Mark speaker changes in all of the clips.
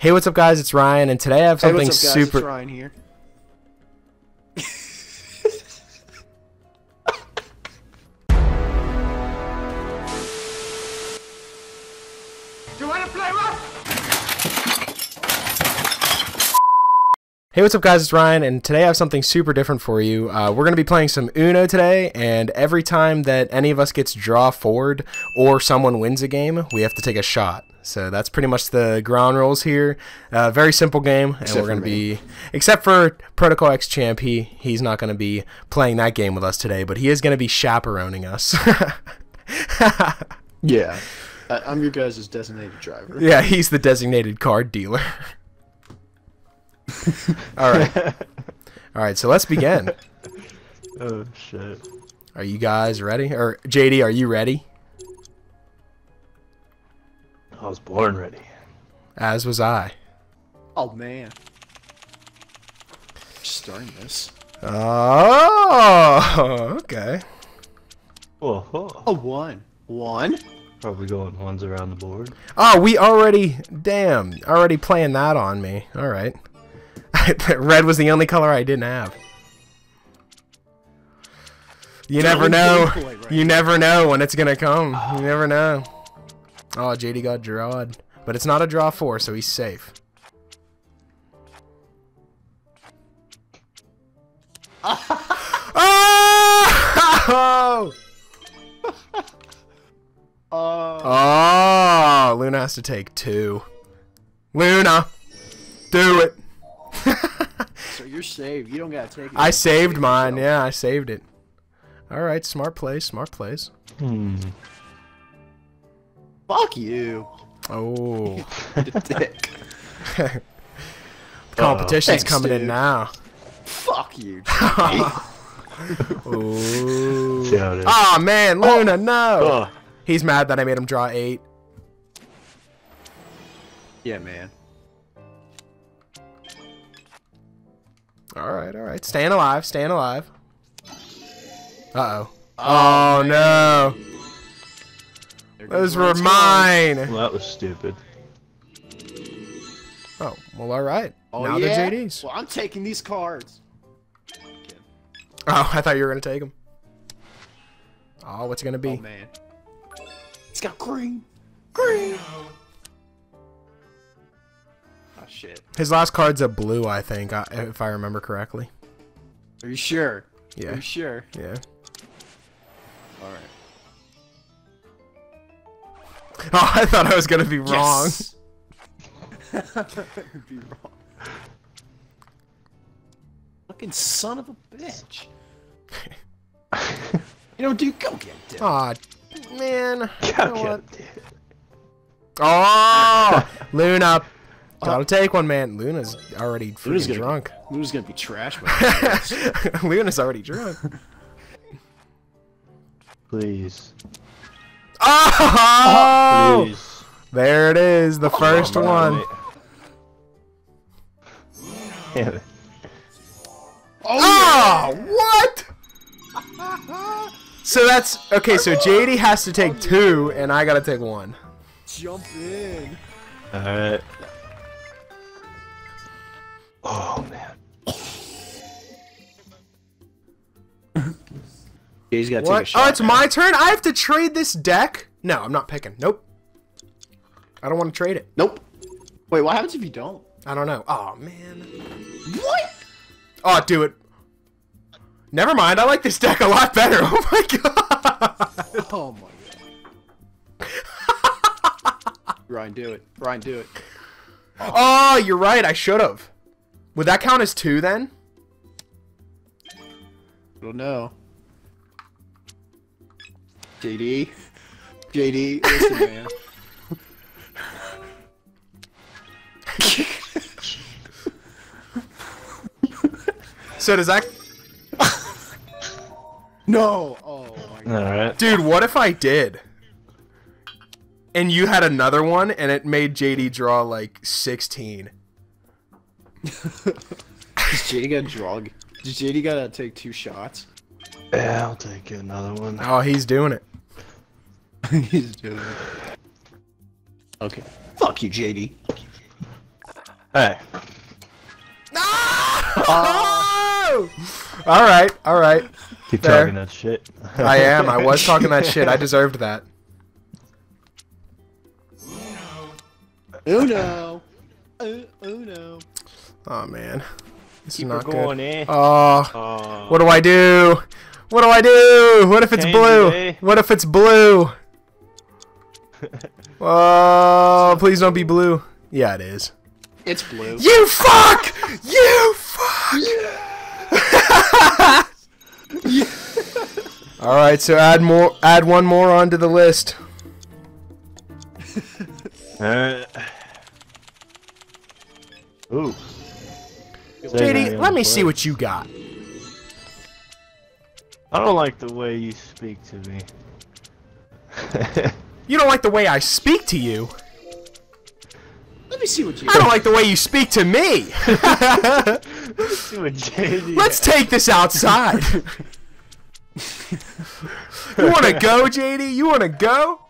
Speaker 1: Hey, what's up, guys? It's Ryan, and today I have something
Speaker 2: Hey,
Speaker 1: something
Speaker 2: what's up, guys?
Speaker 1: super.
Speaker 2: It's Ryan here.
Speaker 1: Hey, what's up, guys? It's Ryan, and today I have something super different for you. Uh, we're going to be playing some Uno today, and every time that any of us gets draw four'd or someone wins a game, we have to take a shot. So that's pretty much the ground rules here. Uh, very simple game, and
Speaker 2: Except
Speaker 1: we're going to be, except for Protocol X Champ, he he's not going to be playing that game with us today, but he is going to be chaperoning us.
Speaker 2: Yeah. I, I'm your guys' designated driver.
Speaker 1: yeah, he's the designated card dealer. All right, all right. So let's begin.
Speaker 3: Oh shit.
Speaker 1: Are you guys ready? Or JD, are you ready?
Speaker 3: I was born ready.
Speaker 1: As was I.
Speaker 2: Oh, man. Starting this.
Speaker 1: Oh, okay.
Speaker 3: Whoa, whoa.
Speaker 2: A one. One?
Speaker 3: Probably going ones around the board.
Speaker 1: Oh, we already, damn, already playing that on me. All right. Red was the only color I didn't have. You never know.
Speaker 2: right
Speaker 1: You never know when it's gonna come. You ah. never know. Oh, JD got drawed, but it's not a draw four, so he's safe. oh!
Speaker 2: Uh,
Speaker 1: Oh, Luna has to take two. Luna, do it.
Speaker 2: so you're saved. You don't gotta take it.
Speaker 1: I saved mine. Yeah, I saved it. All right, smart plays, smart plays.
Speaker 3: Hmm.
Speaker 2: Fuck you.
Speaker 1: Oh,
Speaker 2: Dick.
Speaker 1: competition's
Speaker 2: Thanks,
Speaker 1: coming in now.
Speaker 2: Fuck you.
Speaker 1: Ooh.
Speaker 3: See how it is.
Speaker 1: Oh man, Luna, no.
Speaker 3: Oh,
Speaker 1: He's mad that I made him draw eight.
Speaker 2: yeah, man.
Speaker 1: All right, all right, staying alive, staying alive. Uh oh. Oh, no,
Speaker 2: There goes
Speaker 1: those were mine.
Speaker 3: well, that was stupid.
Speaker 1: Oh, well, all right.
Speaker 2: Oh,
Speaker 1: now
Speaker 2: yeah?
Speaker 1: they're JD's.
Speaker 2: Well, I'm taking these cards.
Speaker 1: Oh, I thought you were gonna take them. Oh, what's it gonna be?
Speaker 2: Oh, man. It's got green. Green. Oh, shit.
Speaker 1: His last card's a blue, I think, uh, if I remember correctly.
Speaker 2: Are you sure? Yeah. Are
Speaker 1: Yeah,
Speaker 2: you sure?
Speaker 1: yeah.
Speaker 2: Alright.
Speaker 1: Oh, I thought I was gonna be wrong.
Speaker 2: Yes! Be wrong. Fucking son of a bitch. you know, dude, go get it.
Speaker 1: Aw, man. You
Speaker 3: God,
Speaker 1: know what?
Speaker 3: it.
Speaker 1: Oh, Luna. Uh, Gotta take one, man. Luna's already
Speaker 2: Luna's gonna-
Speaker 1: drunk.
Speaker 2: Luna's gonna be trash by
Speaker 1: Luna's already drunk.
Speaker 3: Please.
Speaker 1: Oh!
Speaker 3: Please.
Speaker 1: There it is, the first
Speaker 3: Come
Speaker 1: one.
Speaker 3: on, wait. Damn it.
Speaker 1: Oh, ah! what? So that's okay. So JD has to take two, and I gotta take one.
Speaker 2: Jump in.
Speaker 3: Alright. Oh, man.
Speaker 2: He's got
Speaker 1: What? Oh, it's my turn. I have to trade this deck. No, I'm not picking. Nope. I don't want to trade it.
Speaker 2: Nope. Wait, what happens if you don't?
Speaker 1: I don't know. Oh man.
Speaker 2: What?
Speaker 1: Oh, do it. Never mind. I like this deck a lot better. Oh my god.
Speaker 2: Oh my god. Ryan, do it. Ryan, do it.
Speaker 1: Oh, you're right. I should have. Would that count as two then?
Speaker 2: I don't know. JD. JD, listen, man.
Speaker 1: So does that?
Speaker 2: No. Oh my god.
Speaker 3: Alright.
Speaker 1: Dude, what if I did? And you had another one, and it made JD draw like 16.
Speaker 2: Does JD got drug? Does JD gotta take two shots?
Speaker 3: Yeah, I'll take another one.
Speaker 1: Oh, he's doing it.
Speaker 2: He's doing it. Okay. Fuck you, JD.
Speaker 3: Hey, No!
Speaker 1: Oh! all right, all right.
Speaker 3: keep
Speaker 1: There.
Speaker 3: talking that shit.
Speaker 1: I am. I was talking that shit. I deserved that.
Speaker 2: Uno. Uh, Uno.
Speaker 1: Oh man, this
Speaker 3: Keep
Speaker 1: is
Speaker 3: her
Speaker 1: not
Speaker 3: going,
Speaker 1: good.
Speaker 3: eh?
Speaker 1: Oh,
Speaker 3: Oh.
Speaker 1: what do I do? What do I do? What if it's
Speaker 3: Change
Speaker 1: blue? What if it's blue? Oh, please don't be blue. Yeah, it is.
Speaker 2: It's blue.
Speaker 1: You fuck! You fuck! yeah All right, so add more. Add one more onto the list.
Speaker 3: Uh, ooh.
Speaker 1: JD, let me see what you got.
Speaker 3: I don't like the way you speak to me.
Speaker 1: You don't like the way I speak to you.
Speaker 2: Let me see what you
Speaker 1: I don't like the way you speak to me.
Speaker 3: See what JD
Speaker 1: Let's take this outside. you want to go, JD? You want to go?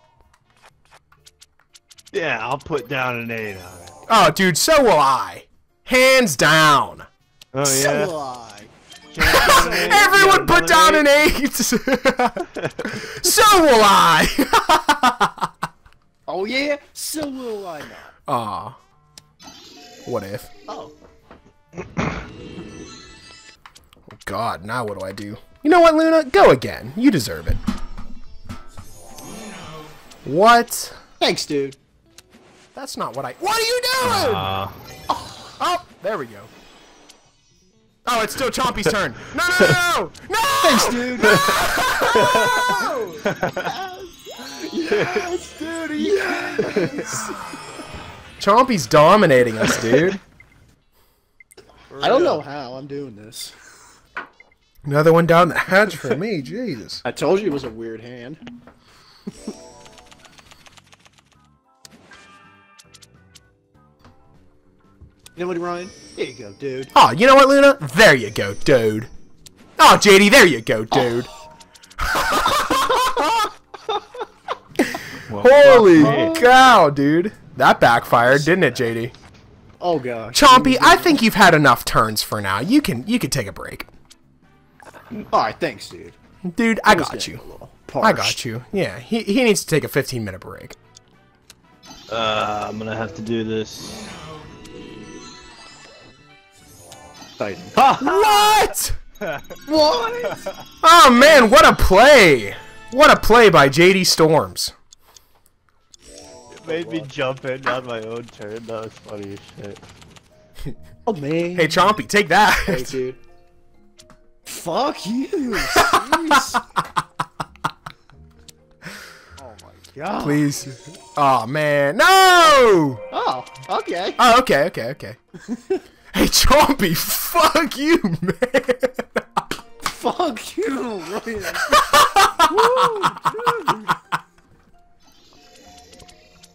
Speaker 3: Yeah, I'll put down an eight on it.
Speaker 1: Oh, dude, so will I. Hands down.
Speaker 3: Oh yeah.
Speaker 2: So will I.
Speaker 1: Everyone put down an eight. so will I.
Speaker 2: Oh yeah. So will I not.
Speaker 1: Aw. What if?
Speaker 2: Oh.
Speaker 1: God, now what do I do? You know what, Luna? Go again. You deserve it. What?
Speaker 2: Thanks, dude.
Speaker 1: That's not what I. What are you doing?
Speaker 3: Uh,
Speaker 1: Oh, there we go. Oh, it's still Chompy's turn. No, no, no, no! No!
Speaker 2: Thanks, dude.
Speaker 1: yes, dude, yes! Chompy's dominating us, dude.
Speaker 2: I don't know how I'm doing this.
Speaker 1: Another one down the hatch for me, Jesus.
Speaker 2: I told you it was a weird hand. You know what, Ryan? Here you go, dude.
Speaker 1: Oh, you know what, Luna? There you go, dude. Ah, oh, JD, there you go, ah. dude.
Speaker 3: well,
Speaker 1: Holy
Speaker 3: fuck
Speaker 1: cow, dude. That backfired, didn't it, JD?
Speaker 2: Oh god.
Speaker 1: Chompy, I think you've had enough turns for now. You can you can take a break.
Speaker 2: All right, thanks, dude.
Speaker 1: Dude, I
Speaker 2: was
Speaker 1: got you. I got you. Yeah, he, he needs to take a 15 minute break.
Speaker 3: Uh, I'm gonna have to do this.
Speaker 2: Titan. Ah.
Speaker 1: What?
Speaker 2: What?
Speaker 1: Oh man, what a play! What a play by JD Storms.
Speaker 3: It made me jump in on my own turn. That was funny as shit.
Speaker 2: Oh man.
Speaker 1: Hey Chompy, take that.
Speaker 2: Hey, dude. Fuck you. Oh my god.
Speaker 1: Please. Oh man, no!
Speaker 2: Oh, okay.
Speaker 1: Oh, okay, okay, okay. hey Chompy, fuck you, man.
Speaker 2: Fuck you. Woo.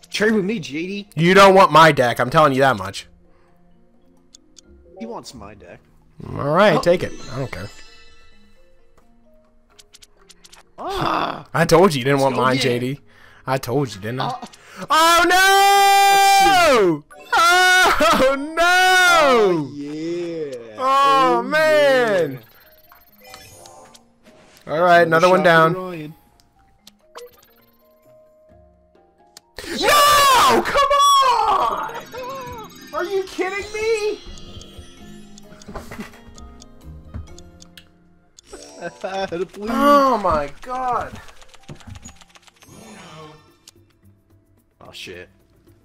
Speaker 2: Trade with me, JD.
Speaker 1: You don't want my deck, I'm telling you that much.
Speaker 2: He wants my deck.
Speaker 1: All right, take it. I don't care.
Speaker 2: Ah.
Speaker 1: I told you you didn't want mine. JD. I told you, didn't I?
Speaker 2: Oh.
Speaker 1: Oh no! Oh no! All right, another one down.
Speaker 2: Ryan.
Speaker 1: No! Come on! Are you kidding me? Oh my god!
Speaker 2: Oh shit.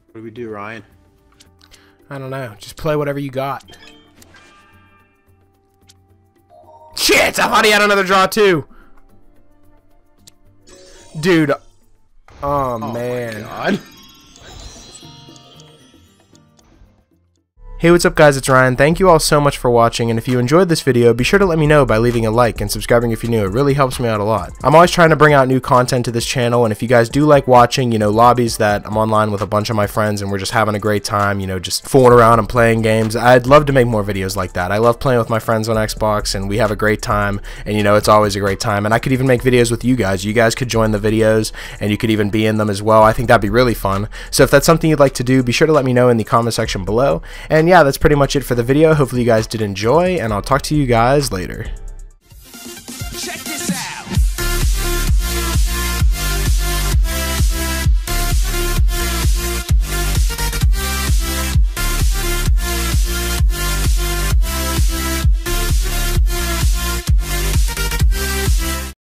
Speaker 2: What do we do, Ryan?
Speaker 1: I don't know. Just play whatever you got. Shit! I thought he had another draw too. Dude. Oh, oh
Speaker 2: man.
Speaker 1: Hey, what's up guys, it's Ryan. Thank you all so much for watching, and if you enjoyed this video, be sure to let me know by leaving a like and subscribing if you're new. It really helps me out a lot. I'm always trying to bring out new content to this channel, and if you guys do like watching, you know, lobbies that I'm online with a bunch of my friends and we're just having a great time, you know, just fooling around and playing games, I'd love to make more videos like that. I love playing with my friends on Xbox, and we have a great time, and you know, it's always a great time, and I could even make videos with you guys. You guys could join the videos, and you could even be in them as well. I think that'd be really fun. So if that's something you'd like to do, be sure to let me know in the comment section below, and yeah, that's pretty much it for the video. Hopefully you guys did enjoy, and I'll talk to you guys later.